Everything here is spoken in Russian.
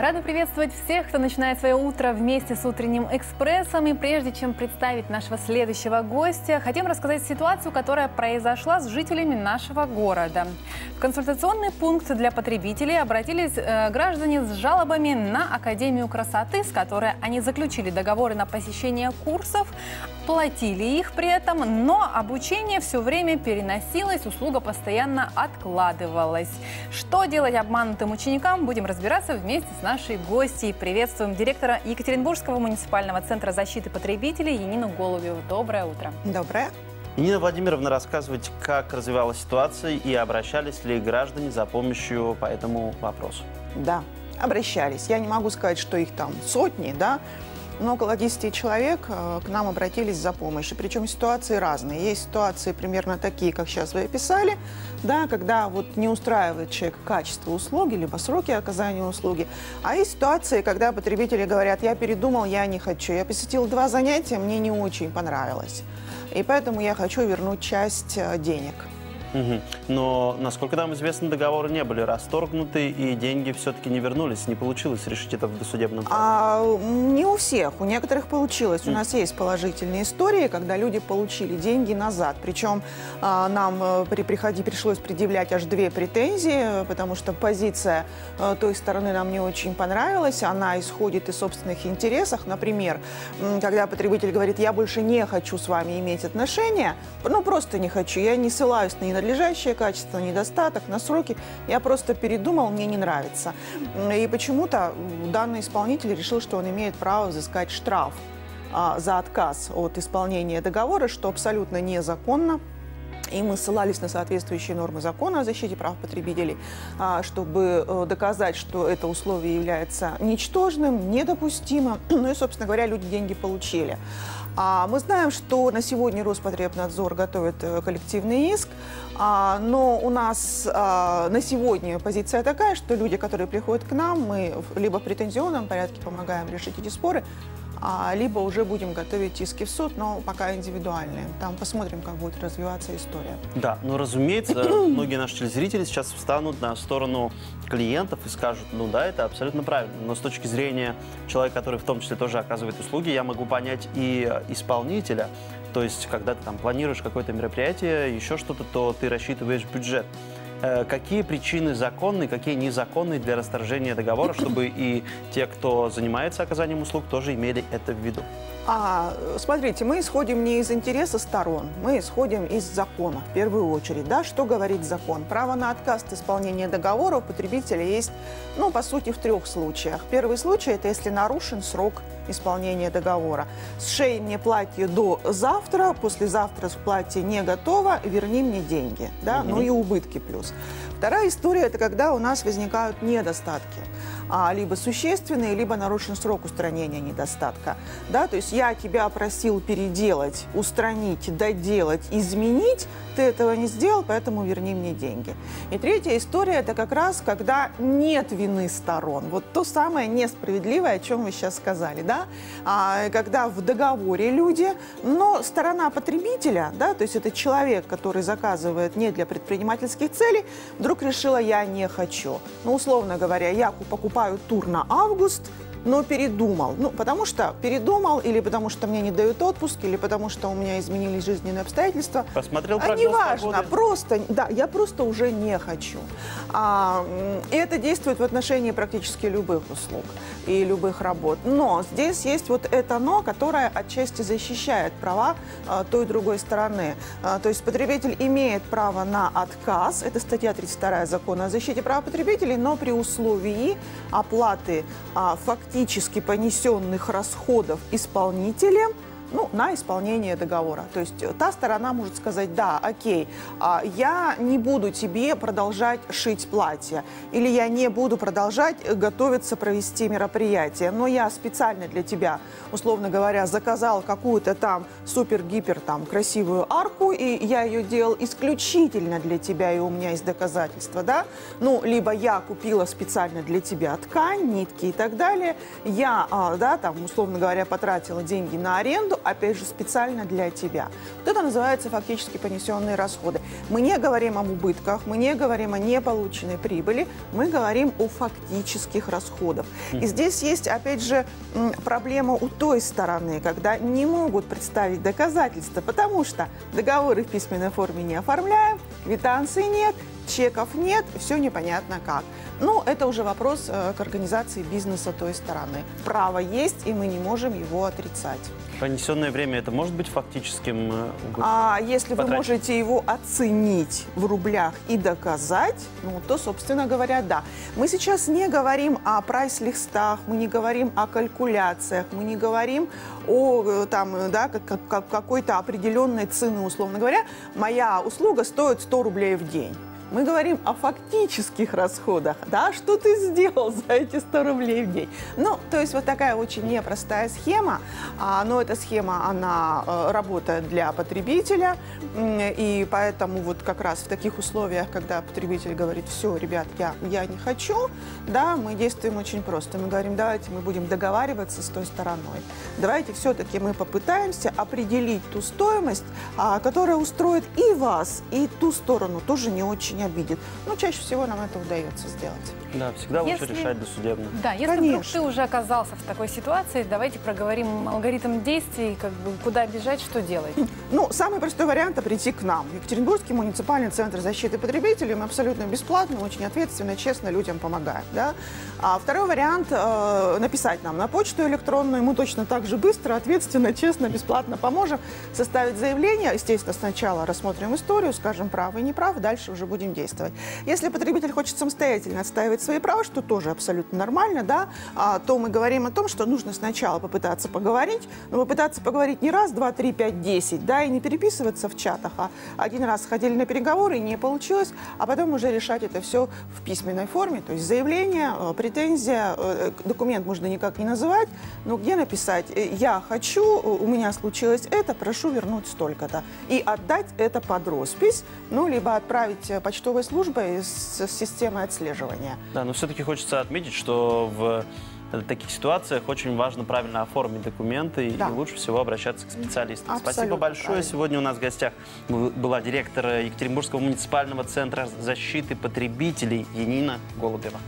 Рада приветствовать всех, кто начинает свое утро вместе с утренним экспрессом. И прежде чем представить нашего следующего гостя, хотим рассказать ситуацию, которая произошла с жителями нашего города. В консультационный пункт для потребителей обратились э, граждане с жалобами на Академию красоты, с которой они заключили договоры на посещение курсов, платили их при этом, но обучение все время переносилось, услуга постоянно откладывалась. Что делать обманутым ученикам, будем разбираться вместе с нашей гостьей. Приветствуем директора Екатеринбургского муниципального центра защиты потребителей Енину Голубеву. Доброе утро. Доброе. Нина Владимировна, рассказывайте, как развивалась ситуация и обращались ли граждане за помощью по этому вопросу? Да, обращались. Я не могу сказать, что их там сотни, да, но около 10 человек э, к нам обратились за помощью. Причем ситуации разные. Есть ситуации примерно такие, как сейчас вы описали, да, когда вот не устраивает человек качество услуги, либо сроки оказания услуги. А есть ситуации, когда потребители говорят, я передумал, я не хочу. Я посетил два занятия, мне не очень понравилось. И поэтому я хочу вернуть часть э, денег. Угу. Но, насколько нам известно, договоры не были расторгнуты, и деньги все-таки не вернулись. Не получилось решить это в досудебном. А, не у всех, у некоторых получилось. Mm. У нас есть положительные истории, когда люди получили деньги назад. Причем а, нам э, при приходе пришлось предъявлять аж две претензии, потому что позиция а, той стороны нам не очень понравилась. Она исходит из собственных интересов. Например, когда потребитель говорит, я больше не хочу с вами иметь отношения, ну просто не хочу, я не ссылаюсь на ненадлежащее качество, недостаток, на сроки. Я просто передумал, мне не нравится. И почему-то данный исполнитель решил, что он имеет право взыскать штраф а, за отказ от исполнения договора, что абсолютно незаконно. И мы ссылались на соответствующие нормы закона о защите прав потребителей, а, чтобы э, доказать, что это условие является ничтожным, недопустимым. Ну и, собственно говоря, люди деньги получили. А мы знаем, что на сегодня Роспотребнадзор готовит э, коллективный иск, а, но у нас а, на сегодня позиция такая, что люди, которые приходят к нам, мы либо в претензионном порядке помогаем решить эти споры, либо уже будем готовить иски в суд, но пока индивидуальные. Там посмотрим, как будет развиваться история. Да, ну, разумеется, многие наши телезрители сейчас встанут на сторону клиентов и скажут, ну да, это абсолютно правильно. Но с точки зрения человека, который в том числе тоже оказывает услуги, я могу понять и исполнителя. То есть, когда ты там планируешь какое-то мероприятие, еще что-то, то ты рассчитываешь бюджет. Э, какие причины законные, какие незаконные для расторжения договора, чтобы и те, кто занимается оказанием услуг, тоже имели это в виду? А, смотрите, мы исходим не из интереса сторон, мы исходим из закона в первую очередь. Да? Что говорит закон? Право на отказ от исполнения договора у потребителя есть, ну, по сути, в трех случаях. Первый случай – это если нарушен срок исполнения договора. Сшей мне платье до завтра, послезавтра платье не готово, верни мне деньги. Да? Ну и убытки плюс. Вторая история – это когда у нас возникают недостатки а, либо существенные, либо нарушен срок устранения недостатка. Да, то есть я тебя просил переделать, устранить, доделать, изменить, ты этого не сделал, поэтому верни мне деньги. И третья история – это как раз, когда нет вины сторон. Вот то самое несправедливое, о чем вы сейчас сказали, да? А, когда в договоре люди, но сторона потребителя, да, то есть это человек, который заказывает не для предпринимательских целей, вдруг решила, я не хочу. Ну, условно говоря, я покупаю покупаю тур на август, но передумал. Ну, потому что передумал, или потому что мне не дают отпуск, или потому что у меня изменились жизненные обстоятельства. Посмотрел а неважно, погоды. просто, да, я просто уже не хочу. А, и это действует в отношении практически любых услуг и любых работ. Но здесь есть вот это «но», которое отчасти защищает права а, той и другой стороны. А, то есть потребитель имеет право на отказ, это статья 32 закона о защите прав потребителей, но при условии оплаты а, фактически фактически понесенных расходов исполнителем – ну, на исполнение договора. То есть э, та сторона может сказать, да, окей, а, я не буду тебе продолжать шить платье, или я не буду продолжать э, готовиться провести мероприятие, но я специально для тебя, условно говоря, заказал какую-то там супер-гипер там красивую арку, и я ее делал исключительно для тебя, и у меня есть доказательства, да, ну, либо я купила специально для тебя ткань, нитки и так далее, я, а, да, там, условно говоря, потратила деньги на аренду, опять же, специально для тебя. Вот это называется фактически понесенные расходы. Мы не говорим об убытках, мы не говорим о неполученной прибыли, мы говорим о фактических расходах. И здесь есть, опять же, проблема у той стороны, когда не могут представить доказательства, потому что договоры в письменной форме не оформляем, квитанции нет, чеков нет, все непонятно как. Ну, это уже вопрос э, к организации бизнеса той стороны. Право есть, и мы не можем его отрицать. Понесенное время это может быть фактическим э? А если вы Потратить. можете его оценить в рублях и доказать, ну, то, собственно говоря, да. Мы сейчас не говорим о прайс-листах, мы не говорим о калькуляциях, мы не говорим о э, там, да, как- как- какой-то определенной цены, условно говоря. Моя услуга стоит 100 рублей в день. Мы говорим о фактических расходах. Да, что ты сделал за эти 100 рублей в день? Ну, то есть вот такая очень непростая схема. А, но эта схема, она э, работает для потребителя. И поэтому вот как раз в таких условиях, когда потребитель говорит, все, ребят, я, я не хочу, да, мы действуем очень просто. Мы говорим, давайте мы будем договариваться с той стороной. Давайте все-таки мы попытаемся определить ту стоимость, а, которая устроит и вас, и ту сторону тоже не очень обидит. Но чаще всего нам это удается сделать. Да, всегда лучше Если- решать досудебно. Да, если вдруг Конечно. ты уже оказался в такой ситуации, давайте проговорим алгоритм действий, как бы куда бежать, что делать. Ну, самый простой вариант – прийти к нам. Екатеринбургский муниципальный центр защиты потребителей. Мы абсолютно бесплатно, очень ответственно, честно людям помогаем. Да? А второй вариант э, – написать нам на почту электронную. Мы точно так же быстро, ответственно, честно, бесплатно поможем составить заявление. Естественно, сначала рассмотрим историю, скажем, право и неправо, дальше уже будем действовать. Если потребитель хочет самостоятельно отстаивать свои права, что тоже абсолютно нормально, да, а, то мы говорим о том, что нужно сначала попытаться поговорить, но попытаться поговорить не раз, два, три, пять, десять, да, и не переписываться в чатах, а один раз ходили на переговоры, и не получилось, а потом уже решать это все в письменной форме, то есть заявление, э, претензия, э, документ можно никак не называть, но где написать э, «я хочу, э, у меня случилось это, прошу вернуть столько-то» и отдать это под роспись, ну, либо отправить э, почтовой службой с системой отслеживания. Да, но все-таки хочется отметить, что в э, таких ситуациях очень важно правильно оформить документы Да. и лучше всего обращаться к специалистам. Абсолютно Спасибо большое. правильно. Сегодня у нас в гостях был- была директор Екатеринбургского муниципального центра защиты потребителей Енина Голубева.